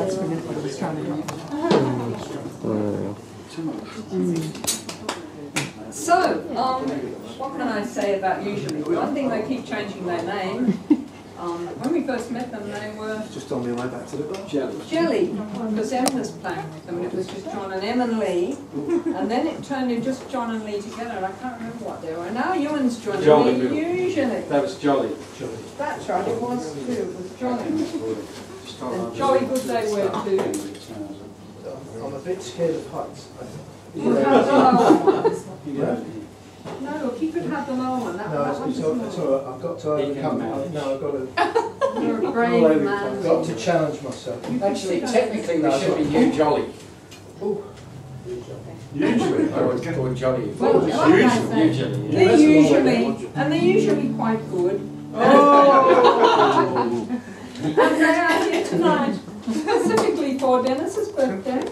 last minute what I was trying to do. So, um, what can I say about Ewjelly? One thing, they keep changing their name. Um, when we first met them, they were Just on my way back to the bar. Jelly, because Em was playing with them, and it was just John and Em and Lee. And then it turned into just John and Lee together, and I can't remember what they were. Now Ewan's joining Jolly me, Bill. usually. That was jolly. That's right, it was too, it was Jolly. And jolly good they were too. I'm a bit scared of heights. You have the lower one. No, look, you could have the lower one, that, No, that it's, one's it's, all, it's all right. I've got to He can overcome manage. it. No, I've got to, You're a brave man. I've got to challenge myself. Actually, technically, we should be you jolly. Usually, Or, or jolly. Well, like I say, Usually, yeah. They're That's the long way usually, and they're usually quite good. Oh! And they are here tonight specifically for Dennis's birthday.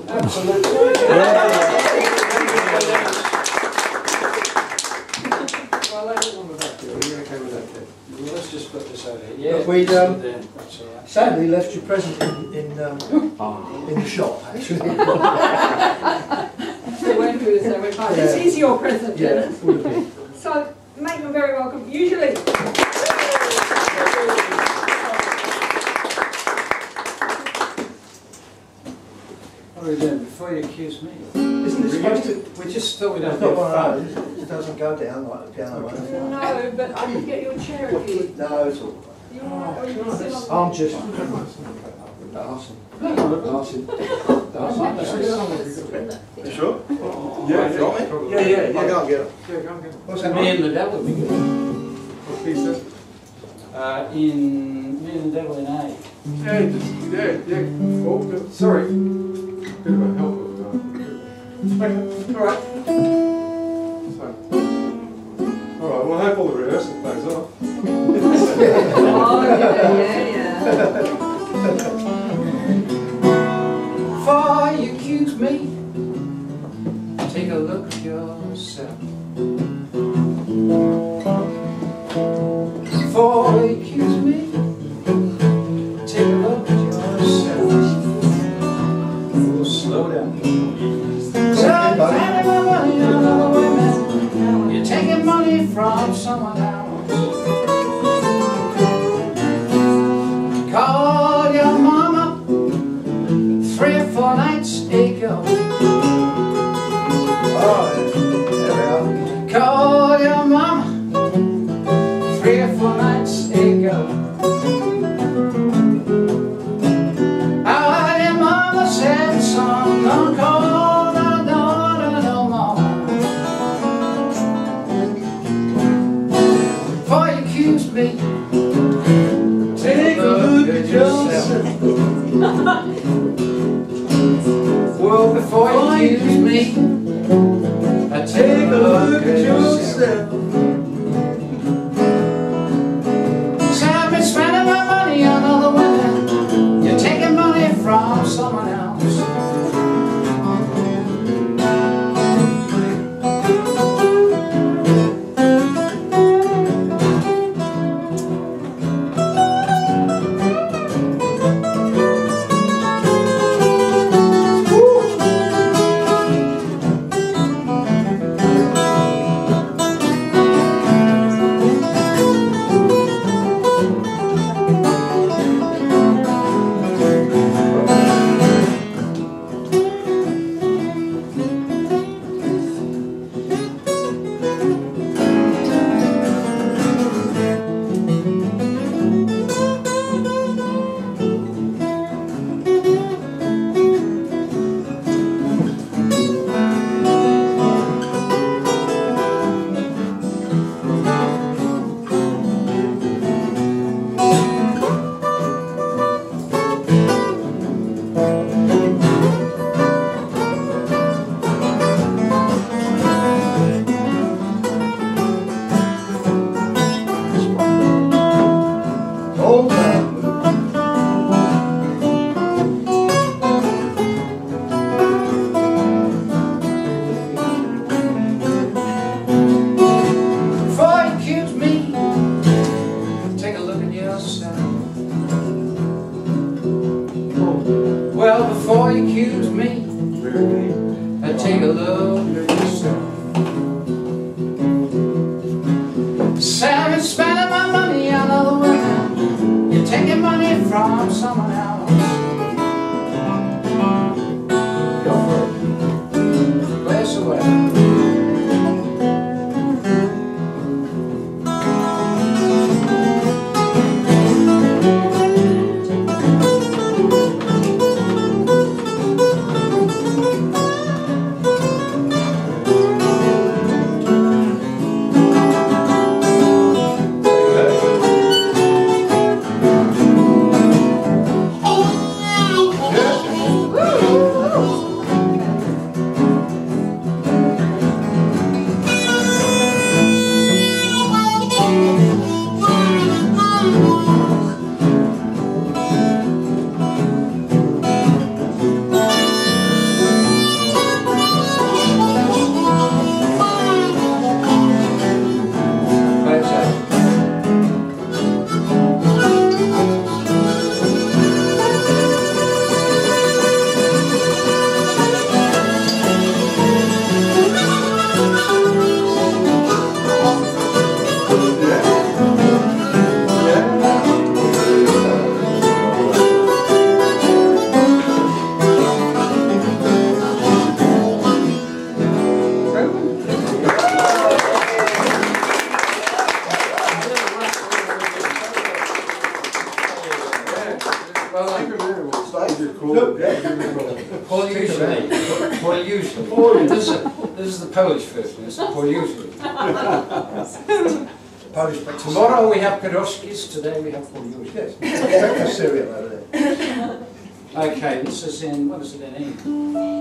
Well, I don't want that, Are you okay with that, Kev? Well, let's just put this over here. But we'd, um, There, that's all right. Sadly, left your present in, in, um, in the shop, actually. So won't do we. This Yeah. is your present, Yeah, Dennis. would have been. So make them very welcome. Ewjelly. Oh, then, before you accuse me. Isn't it supposed to, We just thought we'd have it's a not bit of fun. it doesn't go down like the piano one. No, but I can get you a chair if you. No, it's all You want, or you can sit on. I'm just. Awesome. Awesome. You sure? Yeah, got me? Yeah, yeah, I can't get it. Yeah, go on, go on. What's Me happening? and the devil, we go. What pizza? Uh, in, me and the devil in A. Yeah, just, yeah, yeah. Oh, good. sorry. Of a helper. uh, All right. we have piroshkis, today we have polyushkis. Yes, serial there. Okay, this is in, what is it in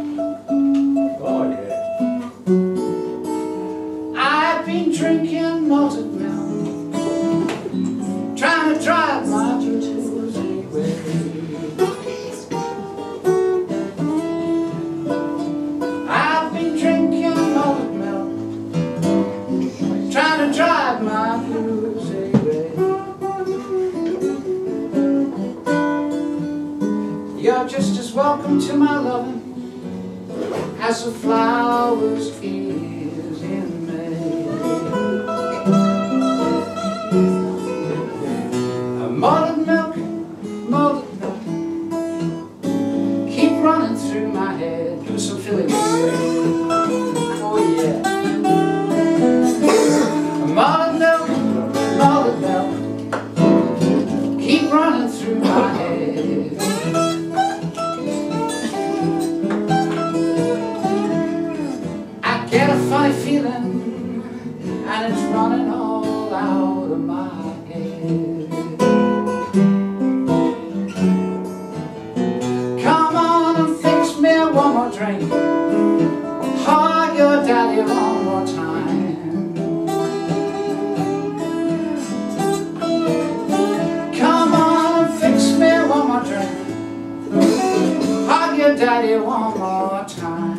play one more time.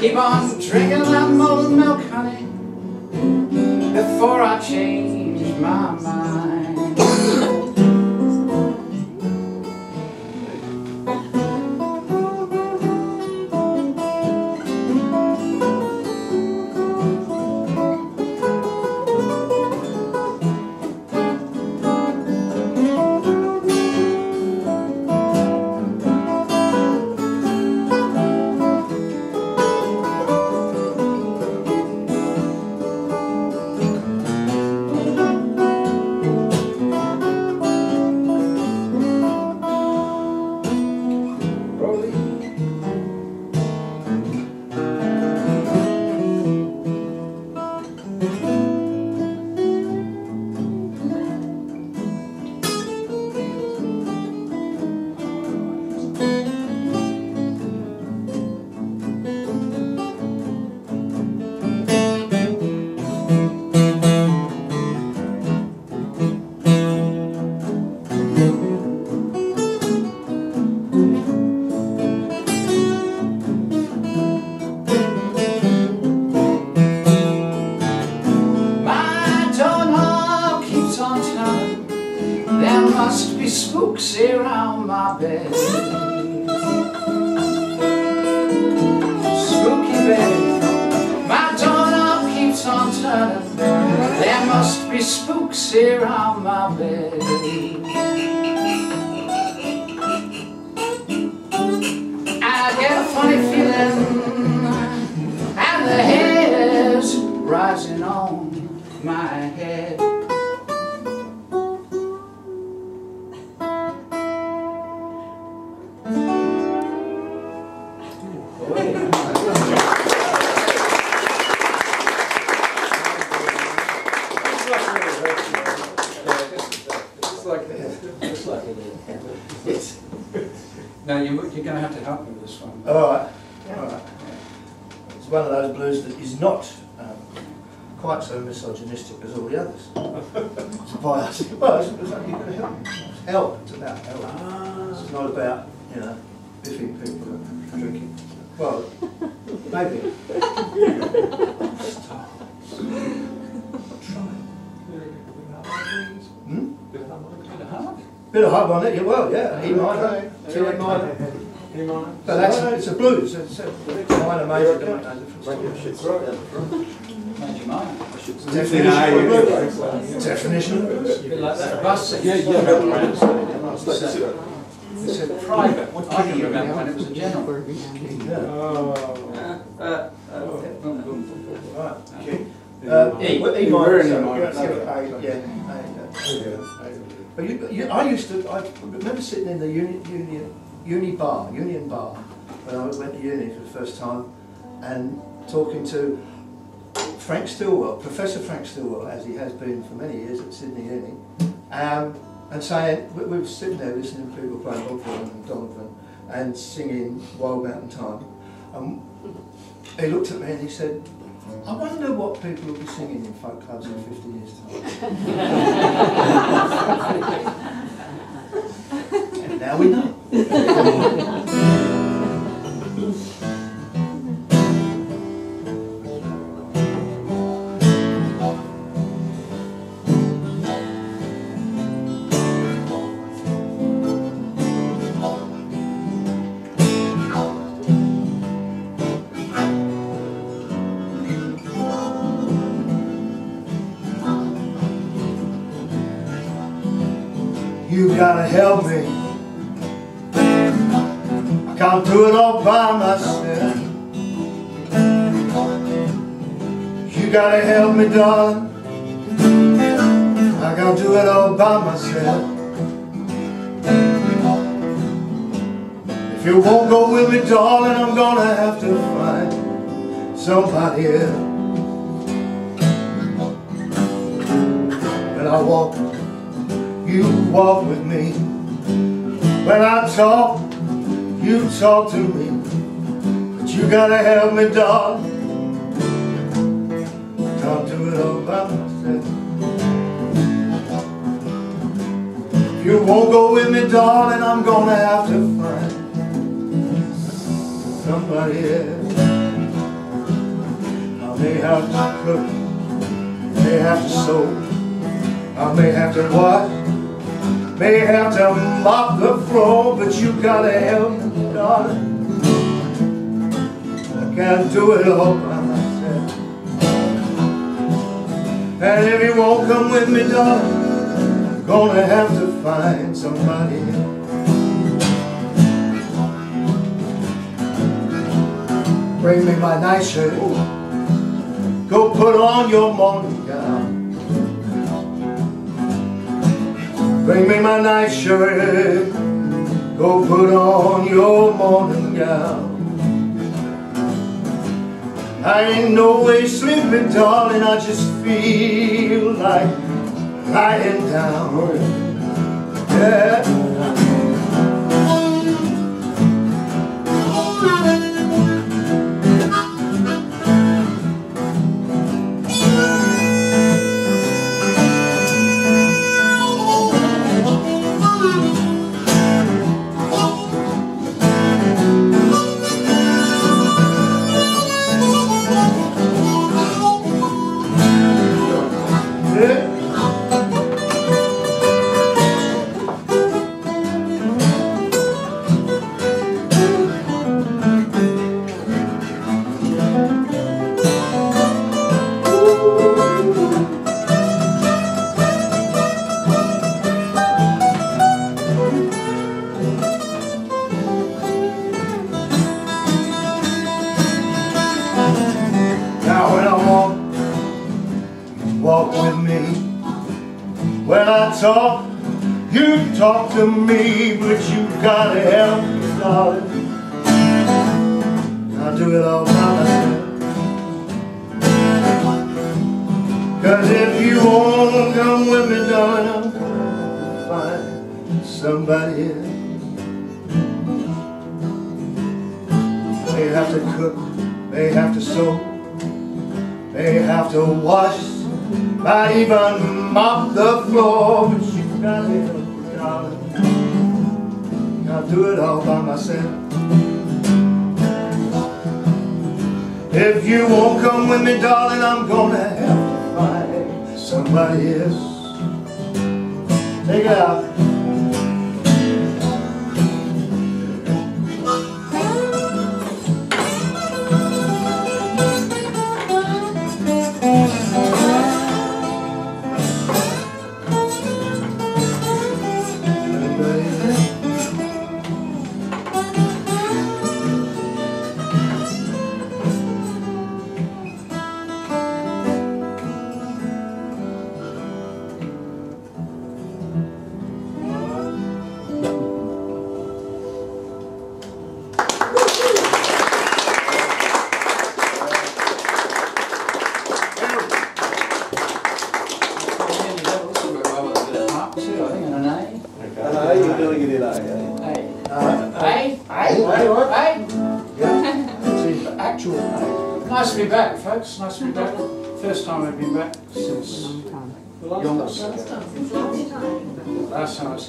Keep on drinking that mother's milk, honey, before I change my mind. One of those blues that is not um, quite so misogynistic as all the others. It's by us. Well, it's, it's like you're going to help me. Help. It's about help. Ah. It's not about, you know, biffing people and drinking. Well, maybe. Stop. Hmm? Bit of hard. Bit of hub on it, yeah, well, yeah, E minor, Okay. G minor. But that's, it's a blues, it's a minor, major, don't make no difference. Major minor. Definition of a blues. Definition of a blues. Bit like that bus Yeah, yeah. It's a- private, what I can remember when it was a general. Yeah, Oh. Uh, uh, uh, right. Okay. Uh, E. E minor, wearing so, a minor. yeah, yeah, But you, you, I used to, I remember sitting in the uni, union, uni bar, union bar, when I went to uni for the first time, and talking to Frank Stilwell, Professor Frank Stilwell, as he has been for many years at Sydney Uni, um, and saying, we, we were sitting there listening to people playing Ogden and Donovan and singing Wild Mountain Thyme. And he looked at me and he said, I wonder what people will be singing in folk clubs in 50 years' time. and now we know. You gotta help me. I can't do it all by myself. You gotta help me, darling. I can't do it all by myself. If you won't go with me, darling, I'm gonna have to find somebody else. When I walk you walk with me. When I talk, you talk to me. But you gotta help me, darling. Can't do it all by myself. If you won't go with me, darling, I'm gonna have to find somebody else. I may have to cook, I may have to sew, I may have to wash. May have to mop the floor, but you gotta help me, darling. I can't do it all by myself. And if you won't come with me, darling, I'm gonna have to find somebody else. Bring me my nice shirt. Go put on your morning Bring me my nice shirt. Go put on your morning gown. I ain't no way sleeping, darling. I just feel like lying down. Yeah.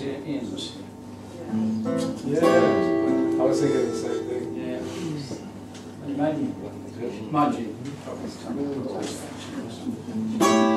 Yeah. yeah. I was thinking the same thing. Yeah. And maybe, imagine. Mm-hmm.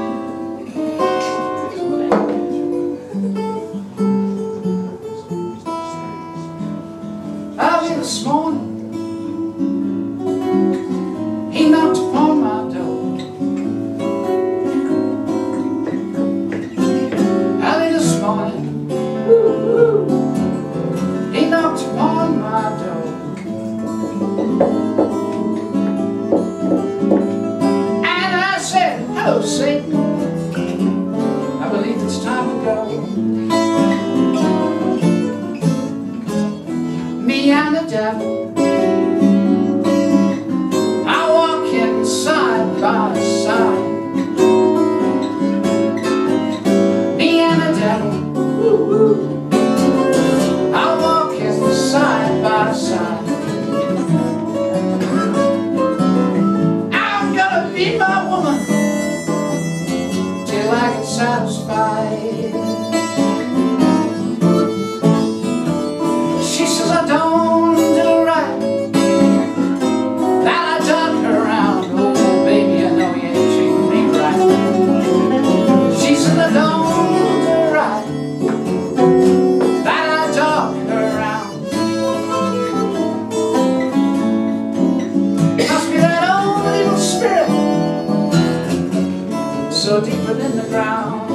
deeper than the ground.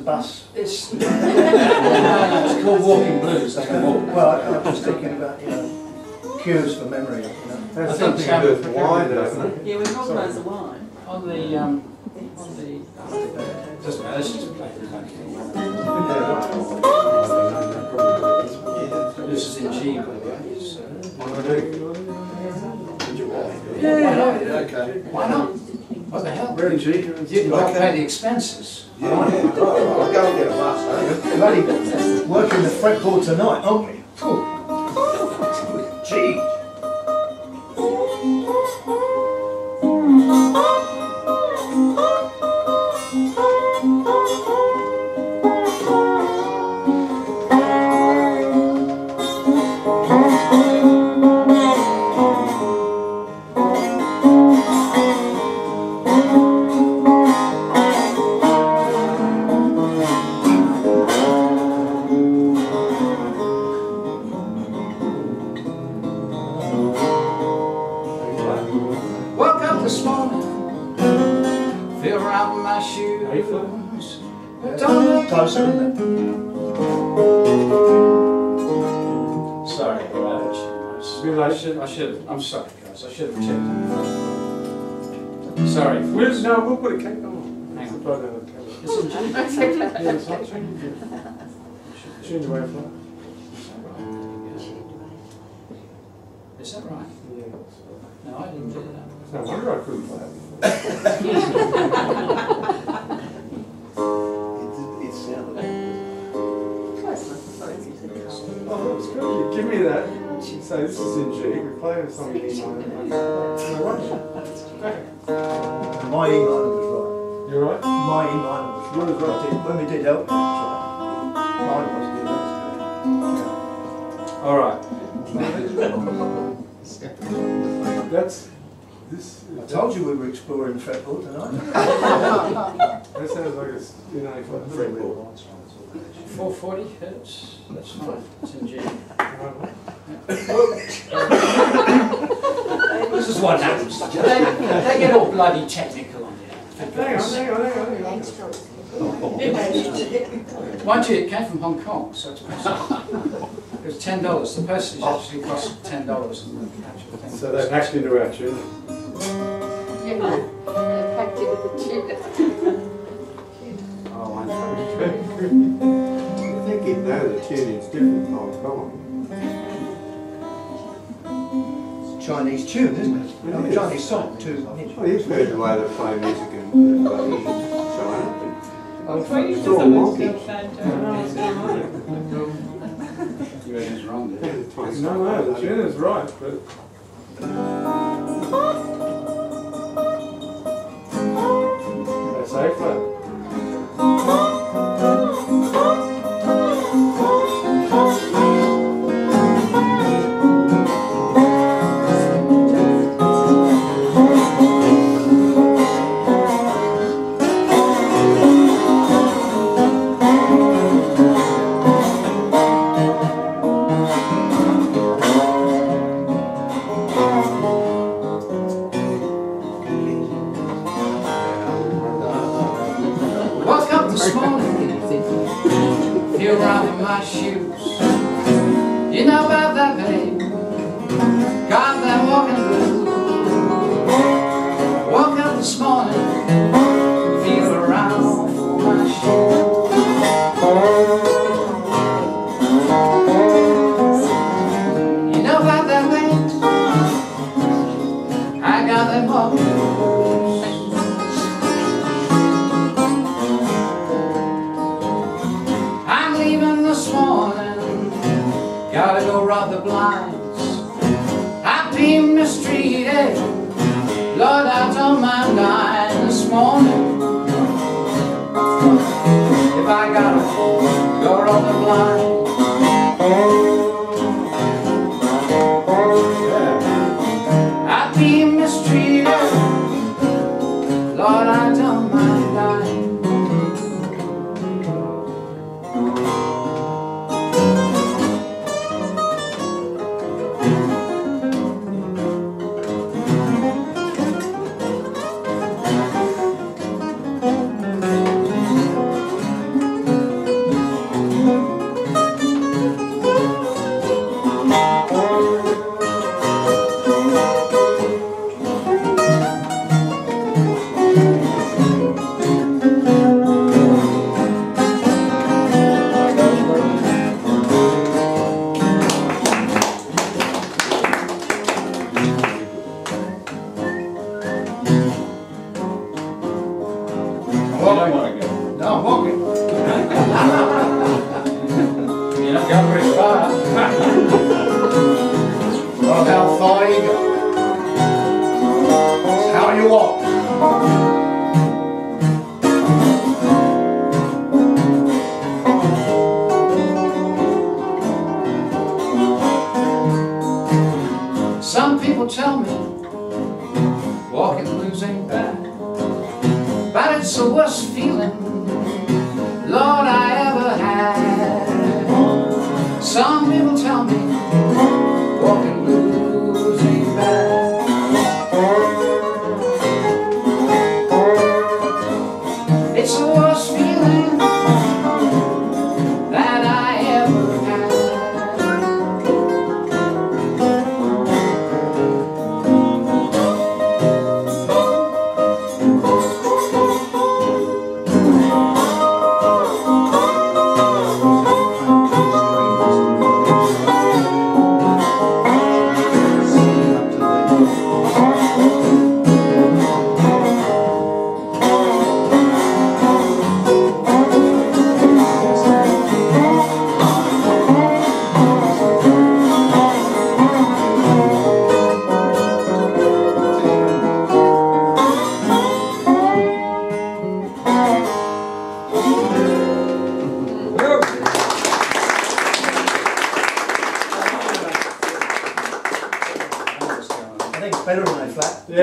A bus? it's, it's called Walking Blues. They can walk. Well, I- I'm just thinking about, you know, cues for memory, you know. That's think something to do with wine, doesn't it? Yeah, we've organised the wine. On the, um, on the, doesn't matter, let's just play the back. This is in G, by the way. so- Why not? Okay. Why not? What the hell? Really, G? You can help pay the expenses. Yeah, yeah. Right, I'll go and get a mask. Eh? Bloody working the fretboard tonight, aren't we? Phew. Change the way I fly. Is that right? Yeah. No, I didn't do that. No wonder I couldn't play it. It sounded. Oh, that's good. Give me that. Say this is in G. We're playing a song in E minor. Okay. My E minor was right. You're right. right. My E minor was right. Yours was right. When we did help, it was right. Mine wasn't, yeah, All right. That's this. I told you we were exploring the fretboard tonight. That sounds like it's in A flat fretboard. 440 hertz, that's fine, it's in G. This is what happens. They, they get all bloody technical on you. Hang on, hang on, hang on, hang on. Mind you, it came from Hong Kong, so it's expensive. It was ten dollars. The postage actually cost ten dollars, and the actual thing. So they packed into our tune. Oh, I know. I think he'd know the tuning's different from Hong Kong. It's a Chinese tune, isn't it? I mean, Chinese song, too. Well, you've heard the way they play music in bloody China. It's all wonky. You reckon it's wrong there? No, no, the tune is right, but. That's A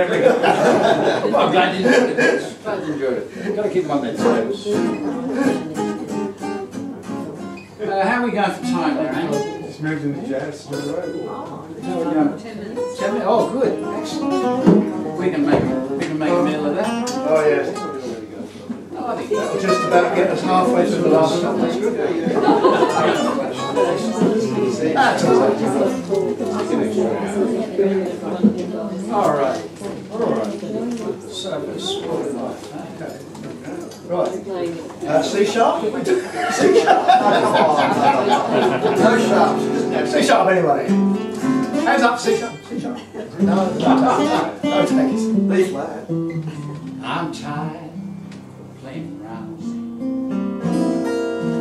A flat. There we go. Well, I'm glad you enjoyed it. Glad you enjoyed it. Got to keep them on their toes. Uh, how are we going for time there, Andy? Just moved into jazz straight away. How are we going? Ten minutes. Ten minutes? Oh, good, excellent. We can make, we can make a meal of that. Oh, yes. Oh, I think That'll just about get us halfway through the last song. That's good. That's all right. All right. All right. Off. Okay. Right. Uh, C sharp? C sharp? No sharps. C sharp anyway. Hands up, C sharp. C sharp. No, no, no, take it. B flat. I'm tired of playing around.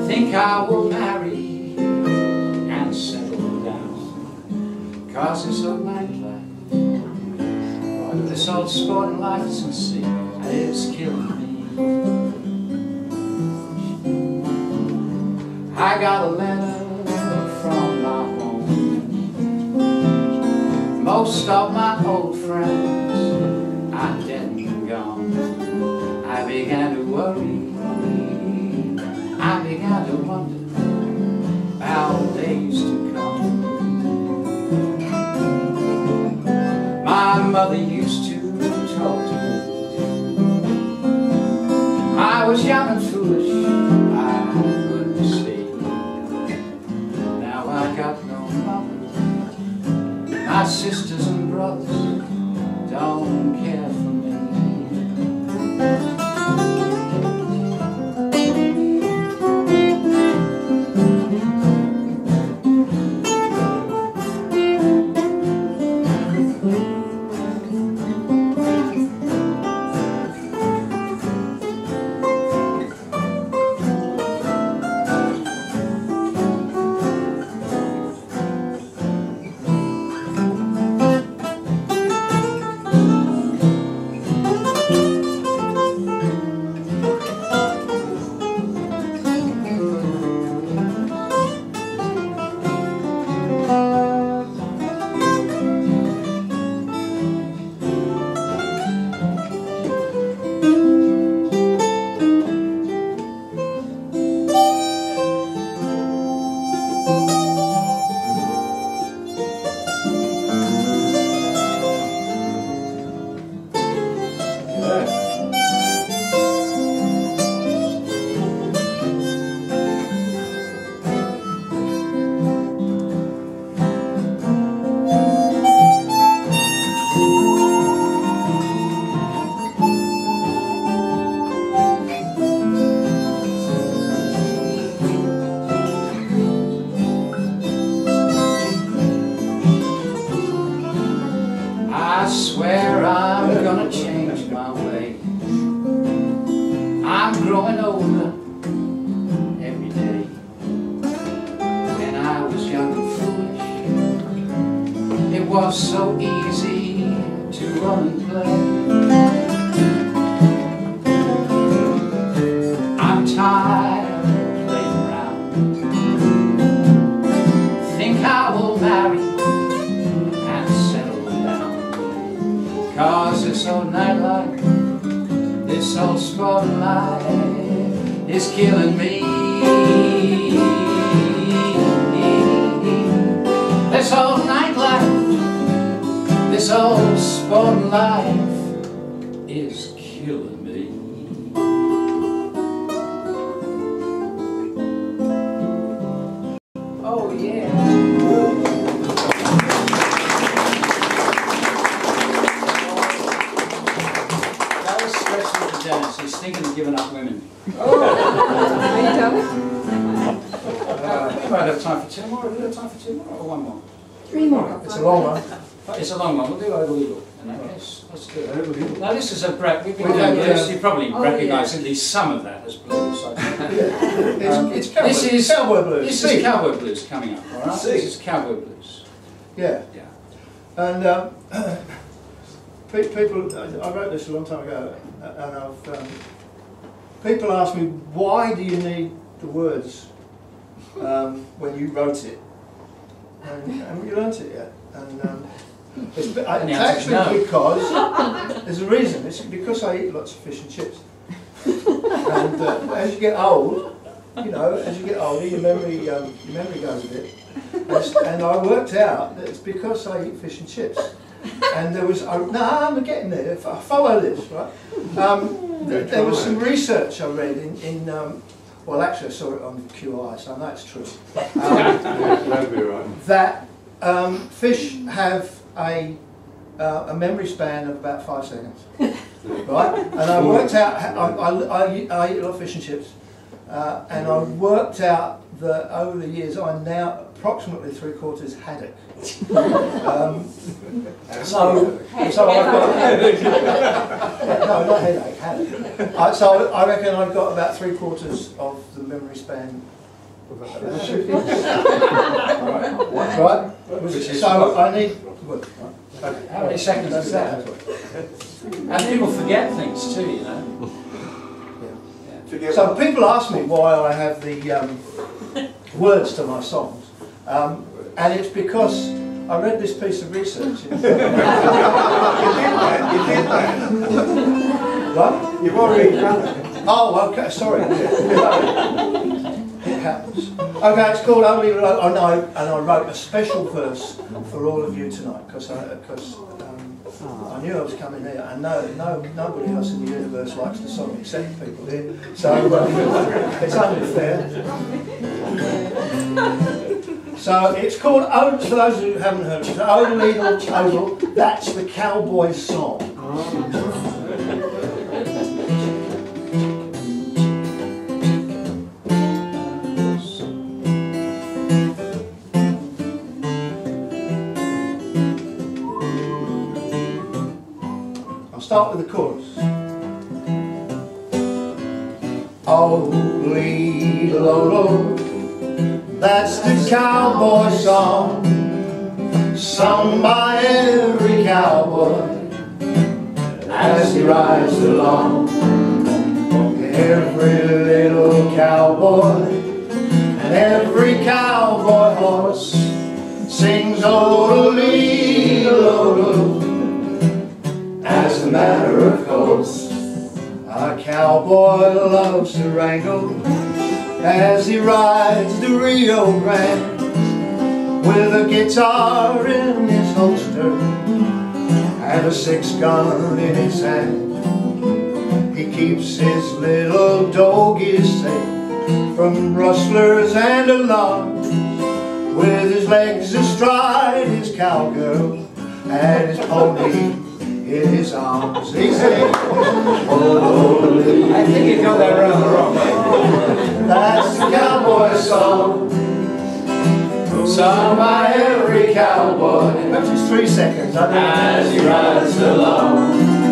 Think I will marry and settle down. Causes of nightlife. This old sporting life is killing me. I got a letter from my home. Most of my old friends are dead and gone. I began to worry. I began to wonder about days to mother used to talk to me. I was young and foolish. I couldn't see. Now I got no mother. My sisters and brothers don't care He's thinking of giving up women. Are you done? Uh, we might have time for two more. Do we have time for two more or one more? Three more. It's a long one. It's a long one. We'll do over eagle. In that case, let's do it. Now this is a Brett. We've been doing this. uh, You probably Oh, recognise yeah. at least some of that as blues. I think. It's, it's cowboy, This is- cowboy blues. This See? is cowboy blues coming up. All right. See. This is cowboy blues. Yeah. Yeah. And um, pe- people, I I wrote this a long time ago, and I've, um, people ask me, why do you need the words um, when you wrote it? And haven't you learnt it yet? And um, it's, And it's actually no. because, there's a reason, it's because I eat lots of fish and chips. and uh, as you get old, you know, as you get older, your memory, um, your memory goes a bit. And I worked out that it's because I eat fish and chips. And there was, I, no, I'm getting there, I follow this, right? Um, th- there was some research I read in, in um, well actually I saw it on QI, so I know it's true, um, that'd be right. that um, fish have a, uh, a memory span of about five seconds, right? And I worked out, I, I, I, eat- I eat a lot of fish and chips, uh, and I worked out that over the years I'm now approximately three quarters haddock. Um, so, so I've got no, not headache, haddock. I, so I reckon I've got about three quarters of the memory span. right, right. Which is So I need. well, okay. How many seconds is that? And people forget things too, you know. Forget So people ask me why I have the um, words to my songs, um, and it's because I read this piece of research. You did that, you did that. what? You've already done it. Oh, okay, sorry. it happens. Okay, it's called Only Ro- oh, no, and I wrote a special verse for all of you tonight because I, because um, I knew I was coming here, and no, no, nobody else in the universe likes the song except people here, so uh, it's only fair. So it's called for those who haven't heard it, it's Ode Legal that's the cowboy song. I'll start with the chorus. Oh, lead Lolo, that's the cowboy song, sung by every cowboy as he rides along. Every little cowboy and every cowboy horse sings oh, lead Lolo. As a matter of course, a cowboy loves to wrangle as he rides the Rio Grande with a guitar in his holster and a six gun in his hand. He keeps his little doggies safe from rustlers and alarms with his legs astride his cowgirl and his pony in his arms. He sings, oh, I think you got that around the wrong way. that's the cowboy song, sung by every cowboy. Perhaps it's three seconds. I. As he rides along,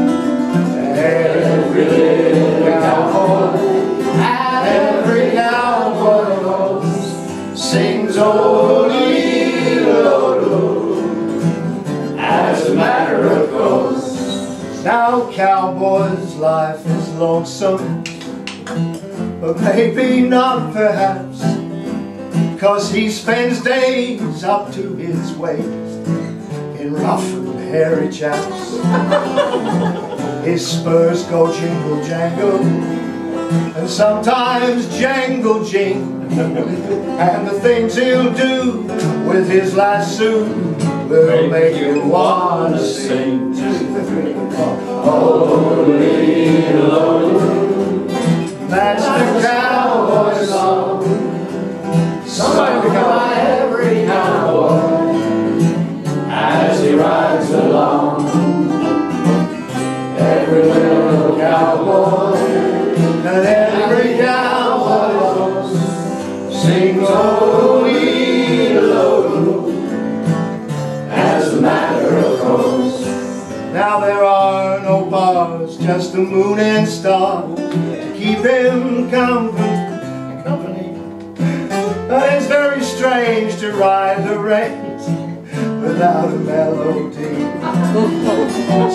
Every little cowboy, every cowboy horse sings oh, Now cowboy's life is lonesome But maybe not perhaps Cause he spends days up to his waist In rough and hairy chaps. His spurs go jingle jangle And sometimes jangle jing And the things he'll do with his lasso Will make you wanna sing. Holy Lord. That's the cowboy song. Sung by Just the moon and stars To keep him company. But it's very strange to ride the rains Without a melody.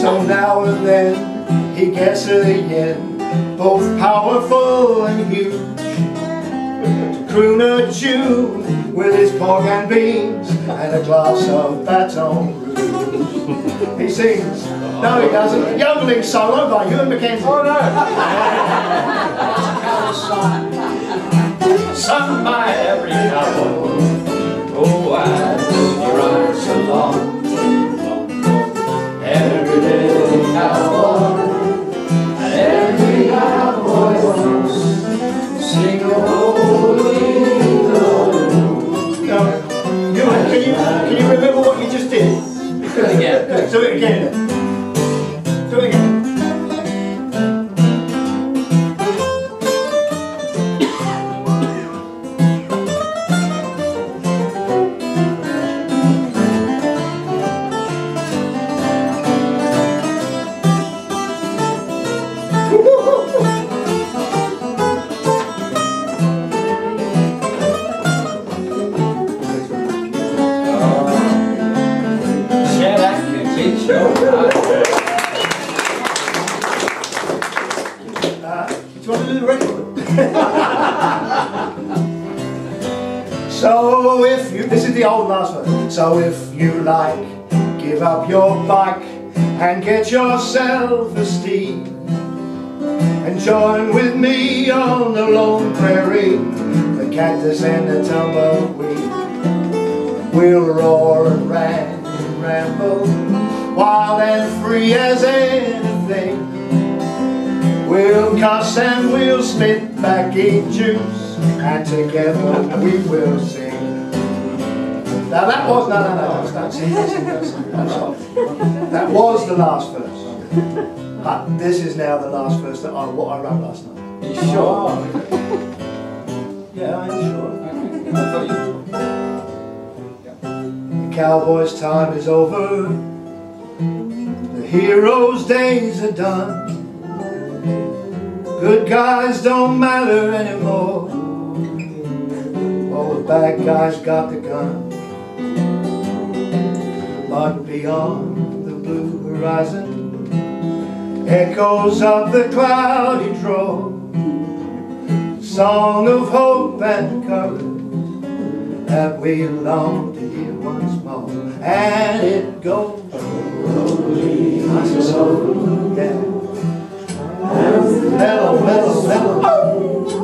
So now and then he gets a yen Both powerful and huge. To croon a tune with his pork and beans And a glass of Baton Rouge. He sings, no he doesn't, yodeling solo by Ewan Mackenzie Oh no! Sung by every cowboy Oh, as he rides along Every little cowboy And every cowboy wants Sing a holy Lord No, Ewan, can you, can you remember what you just did? Do it again. Do it again. Together we will sing. Now that was, no, no, no, don't sing, don't sing, don't sing, I'm. That was the last verse. But this is now the last verse that I, what I wrote last night. You sure? Yeah, I'm sure? I thought you... The cowboy's time is over. The hero's days are done. Good guys don't matter anymore bad guys got the gun. But beyond the blue horizon Echoes of the cloudy draw Song of hope and courage That we long to hear once more. And it goes and slow, yeah Mellow, mellow, mellow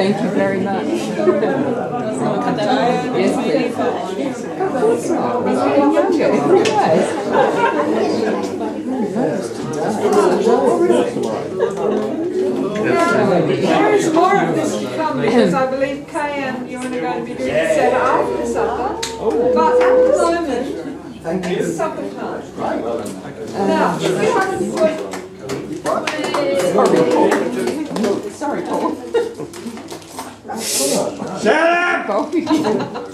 Thank you very much. Yes, please. He's getting younger every day. There is more of this to come because I believe Kay and you are going to be doing the set after supper. But at the moment, it's supper time. Now, if you haven't put Sorry, Paul.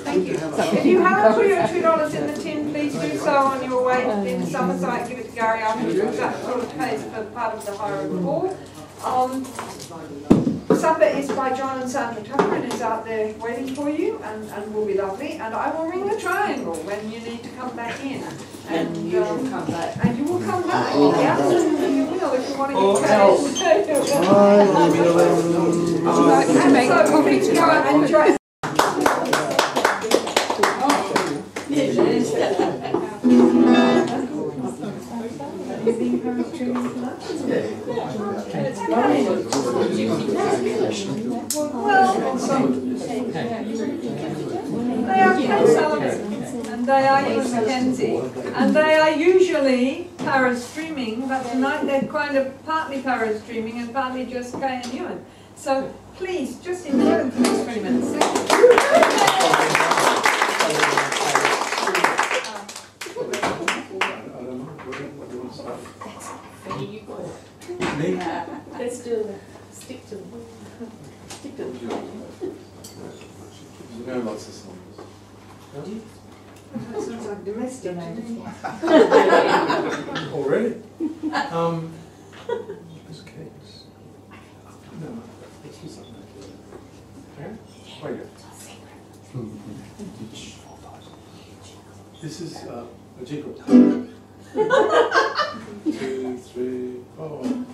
Thank you. If you haven't put your two dollars in the tin, please do so on your way in Summerside, give it to Gary afterwards, that sort of pays for part of the hire of the. Um, supper is by John and Sandra Tucker and is out there waiting for you and, and will be lovely, and I will ring the triangle when you need to come back in. And you will um, come back. And you will come back, oh, absolutely you will, if you want to Or get oh, else. paid. Right, and so please go and enjoy. They are Ewan Mackenzie, and they are usually Paris Dreaming, but tonight they're kind of partly Paris Dreaming and partly just Kay and Ewan. So please, just enjoy them for the next three minutes. Thank you. Let's do it. Stick to it. Stick to it. You know lots of songs. That sounds like domestic to me. Already? Um. This case. No. This is Okay? Oh, yeah. This is uh, a jingle. Two, three, four.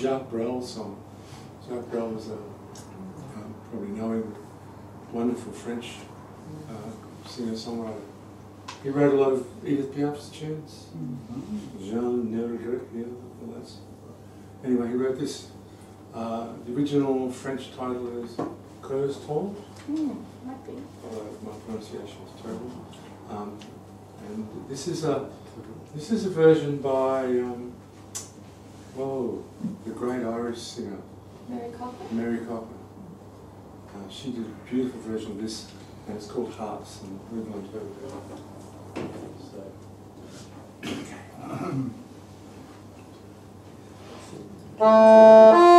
Jacques Brel song. Jacques Brel was a, um, probably knowing, wonderful French uh, singer-songwriter. He wrote a lot of Edith Piaf's tunes. Jean Nergret, yeah, all that. Anyway, he wrote this. Uh, the original French title is Hmm, might be. although my pronunciation is terrible. Um, and this is a this is a version by um, whoa, the great Irish singer Mary Cocker? Mary Cocker. Uh, she did a beautiful version of this, and it's called Hearts, and we're going to So, There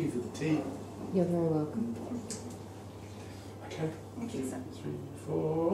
you for the tea. You're very welcome. Okay. Thank you, sir. Three, four.